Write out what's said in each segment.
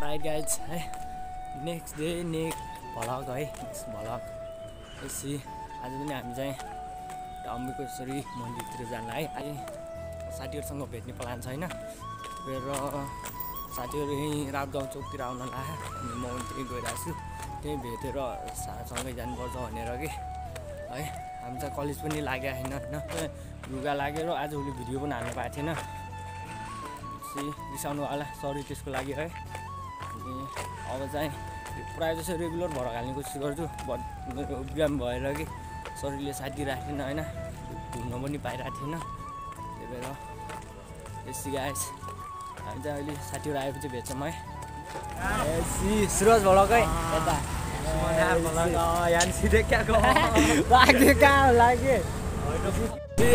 All right guys है next day next भलक है नेक्स्ट भलक यसरी आज पनि हामी चाहिँ अम्बिकेश्वरी मन्दिरतिर जानु है। अहिले साथीहरूसँग भेट्ने प्लान छैन गएर साथीहरू यहीँ रातगाउँ चौकतिर आउन लाग्यो अनि म त्यहीँ गइरहेको छु त्यहीँ भेटेर सँगै जानुपर्छ भनेर कि। है हामी त कलेज पनि लागेको छैन होइन? लुगा लागेर आजभोलि भिडियो पनि हाल्नु पाएको थिएन। रिसाउनु होला। सरी त्यसको लागि है। अनि अब चाहिँ प्रायः जसो रेगुलर भएर हाल्ने कोसिस गर्छु। बट मेरो बिहान भएर कि शरीरले साथ थिएन होइन? घुम्न पनि पाइरहेको थिएन। त्यही भएर यसरी गाइस हामी चाहिँ अहिले साथीहरू आएपछि भेट्छौँ है। एसी सुरज भलक। यता। लाग्यो कहाँ लाग्यो।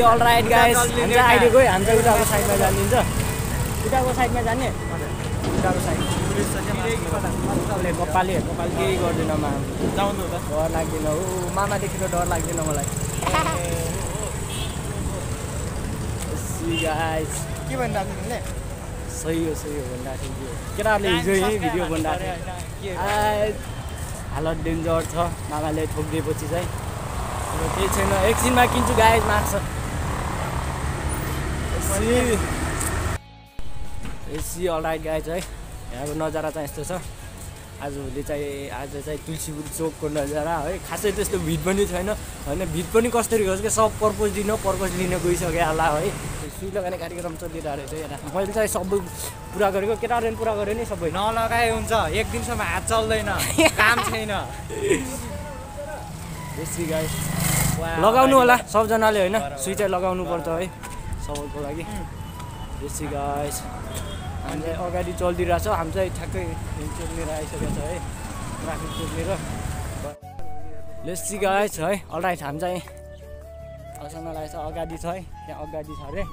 अल राइट गाइस हामी चाहिँ अहिले गयो हामी चाहिँ उताको साइडमा जानिन्छ उताको साइडमा जाने? उताको साइड कपाले कपाल केही गर्दैन मामा जाउनु त डर लाग्दैन। ऊ मामादेखि त डर लाग्दैन मलाई। के भनिरहेको तिमीले? सही हो सही हो भनिरहेको थियो केटाहरूले हिजो यहीँ भिडियो भनिरहेको थियो हालत डेन्जर छ। मामाले ठोकिदिएपछि चाहिँ। अब केही छैन। एकछिनमा किन्छु गाई मार्छ एसी अलराइट गाई चाहिँ यहाँको नजारा चाहिँ यस्तो छ। आजभोलि चाहिँ आज चाहिँ तुलसीपुर चोकको नजारा है। खासै त्यस्तो भिड पनि छैन। होइन भिड पनि कसरी होस् कि सब पर्पज दिन पर्पज लिन गइसक्यो होला है। सुई लगाउने कार्यक्रम चलिरहेको रहेछ यता मैले चाहिँ सबै पुरा गरेको केटाहरूले पनि पुरा गरेँ नि सबै। नलगाए हुन्छ एक दिनसम्म हात चल्दैन काम छैन। बेसी गाई लगाउनु होला सबजनाले होइन। सुई चाहिँ लगाउनु पर्छ है। सबैको लागि। बेसी गाइस हामी चाहिँ अगाडि चलिदिरहेको छ। हामी चाहिँ ठ्याक्कै चोक्नेर आइसकेको छ है। ट्राफिक चोक्नेर। लेसी गाइस है। अलराइट हामी चाहिँ असँग लागेको छ अगाडि छ है। त्यहाँ अगाडि छ अरे।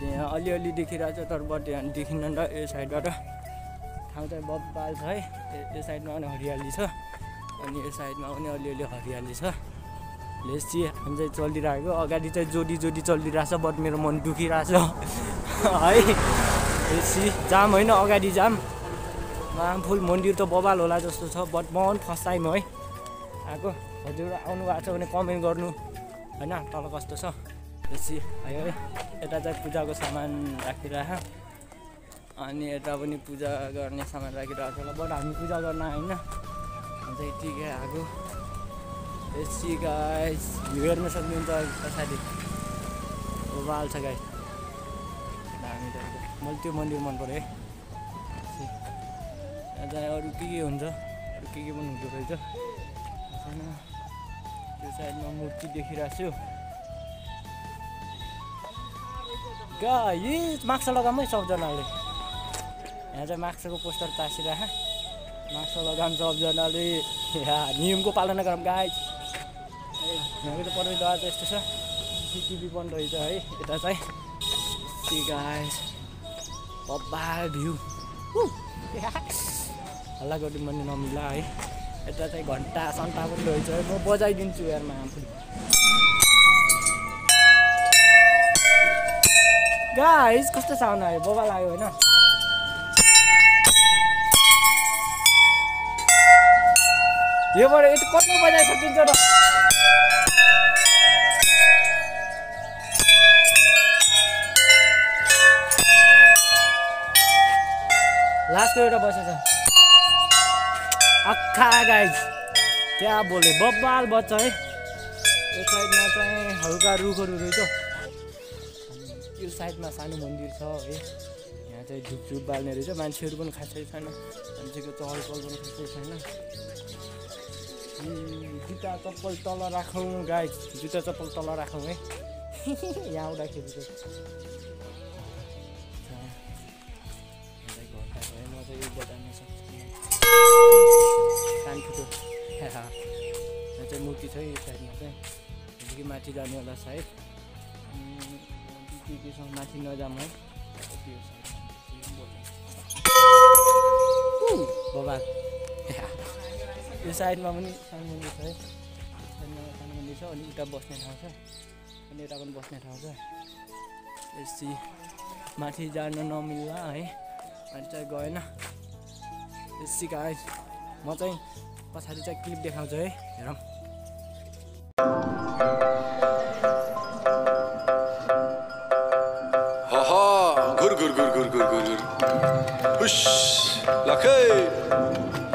त्यहाँ अलिअलि देखिरहेको छ तर बट यहाँ देखिन्न र यो साइडबाट। ठाउँ चाहिँ बब्बाल छ है। यो- साइडमा पनि हरियाली छ। अनि यो साइडमा पनि अलिअलि हरियाली छ। लेसी हामी चाहिँ चलिरहेको अगाडि चाहिँ जोडी जोडी चलिरहेछ बट मेरो मन दुखिरहेछ है। लेसी जाम होइन अगाडि जाम। फुल मन्दिर त बबाल होला जस्तो छ बट म पनि फर्स्ट टाइम है आएको। हजुर आउनु भएको छ भने कमेन्ट गर्नु। होइन तल कस्तो छ? बेसी है है। यता चाहिँ पूजाको सामान राखिरह अनि यता पनि पूजा गर्ने सामान राखिरहेको छ। बट हामी पूजा गर्न होइन हामी चाहिँ यतिकै आएको। बेसी भ्यू हेर्न सक्नुहुन्छ पछाडि। बबाल छ गाई दामी तपाईँको मैले त्यो मन्दिर मन पऱ्यो है। चाहिँ अरू के के हुन्छ अरू के के पनि हुँदो रहेछ। छैन त्यो साइडमा मूर्ति देखिरहेको छु। गाइस माक्स लगाऊँ है सबजनाले। यहाँ चाहिँ माक्सको पोस्टर टाँसिरह माक्स लगाऊँ सबजनाले। यहाँ नियमको पालना गरौँ गाइस। यहाँको त प्रवेशद्वार चाहिँ यस्तो छ। सिटिभी पनि रहेछ है यता चाहिँ। गाइस बब्बा भ्यू हल्ला गर्नु पनि नमिला है यता चाहिँ घन्टा सन्टा पनि रहेछ म बजाइदिन्छु यारमा आफू गाइस कस्तो साउन्ड आयो बोबा लाग्यो होइन योबाट यति कति बजाइ सकिन्छ र लास्टको एउटा बसेछ अक्खा गाइज क्या बोले? बब्बाल बच्चा है? यो साइडमा चाहिँ हल्का रुखहरू रहेछ। यो साइडमा सानो मन्दिर छ है? यहाँ चाहिँ धुपधुप बाल्ने रहेछ। मान्छेहरू पनि खासै छैन। मान्छेको चहल पहल पनि खासै छैन। जुत्ता चप्पल तल राखौँ गाई जुत्ता चप्पल तल राखौँ है? यहाँ आउँदाखेरि चाहिँ। मूर्ति छ यो साइडमा चाहिँ। अलिकति माथि जाने होला सायद। माथि नजाऊँ है। त्यो यो साइडमा पनि सानो मन्दिर छ है। साइडमा सानो मन्दिर छ अनि उता बस्ने ठाउँ छ। अनि यता पनि बस्ने ठाउँ छ। यसरी माथि जान नमिल्ला है। अनि चाहिँ गएन। यसै गाइस म चाहिँ पछाडि चाहिँ क्लिप देखाउँछु है। हेरौँ। Gur gur gur gur gur gur. Hush, lakay.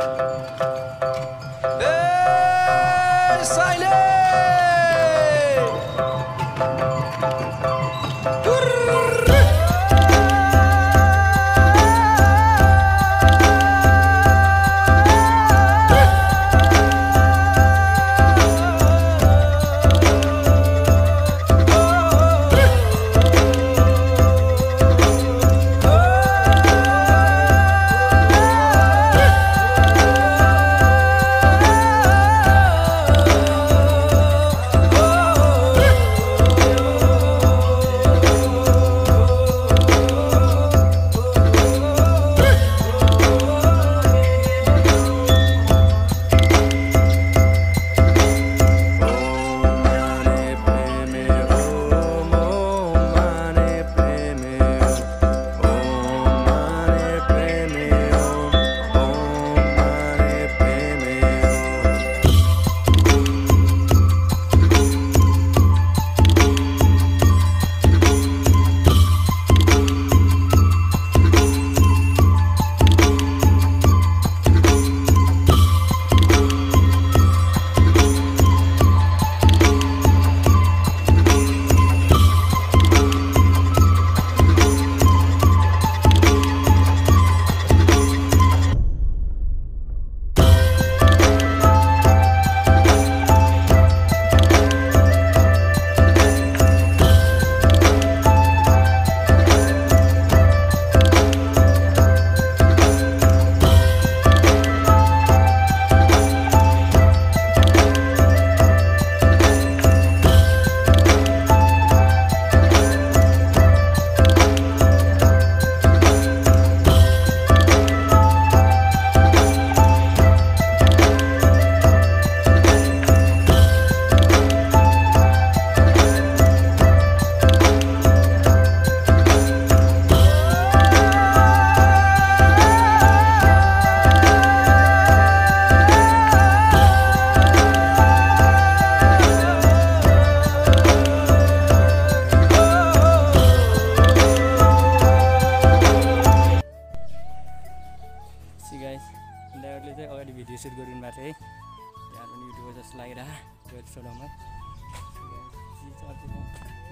सोलोमा।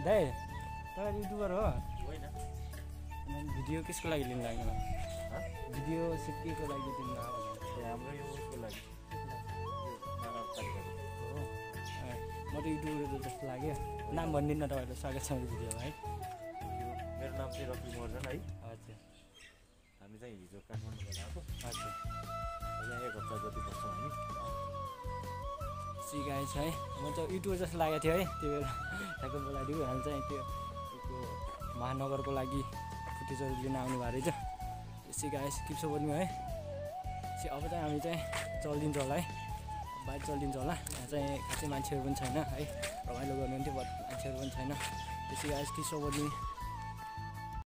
दाइ तपाईँ युट्युबर हो? होइन। भिडियो कसको लागि लिनु लाग्यो? भिडियो केको लागि दिनु लाग्यो। हाम्रो यो उसको लागि म त युट्युबर जस्तो लाग्यो। नाम भनिदिनु न तपाईँको स्वागत छ मेरो भिडियोमा है। मेरो नाम चाहिँ रफी मर्जन है। हजुर। हामी चाहिँ हिजो काठमाडौँबाट आएको। हजुर। यहाँ एक हप्ता जति बस्छौँ हामी। सी गाइस है। म त युट्युबर जस्तो लागेको थियो है। त्यो बेला ठ्याक्क बोलाइदियो हामी चाहिँ त्यो त्यो महानगरको लागि फुटेजहरू लिन आउनु भएको रहेछ। सी गाइस किप्सो बन्यो है। अब चाहिँ हामी चाहिँ चलिदिन्छ होला है। बाइक चलिदिन्छ होला। यहाँ चाहिँ खासै मान्छेहरू पनि छैन है। रमाइलो गर्नुहुन्थ्यो बट मान्छेहरू पनि छैन। त्यसै गाइस किप्सो बन्ने